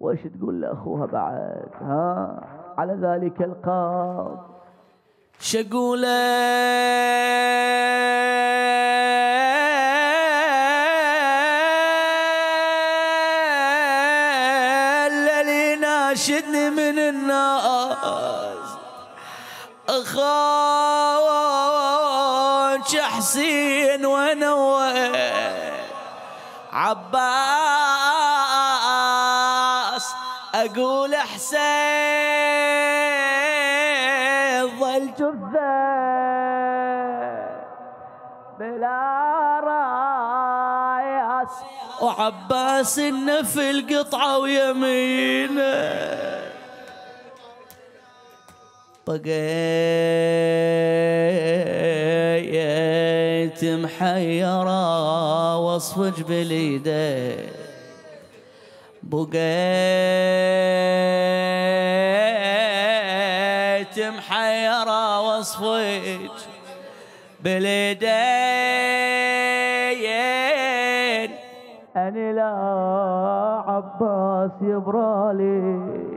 وش تقول لأخوها بعد؟ ها؟ على ذلك القاض شقولة ناشدني من الناس. أخوك حسين وأنا عباس أقول حسين ظل جثة بلا راياس وعباس النفل قطعه ويمينه. بقيت محيرة وصفك باليده بقيت محيرة وصفك باليدين أنا لا عباس يبرالي.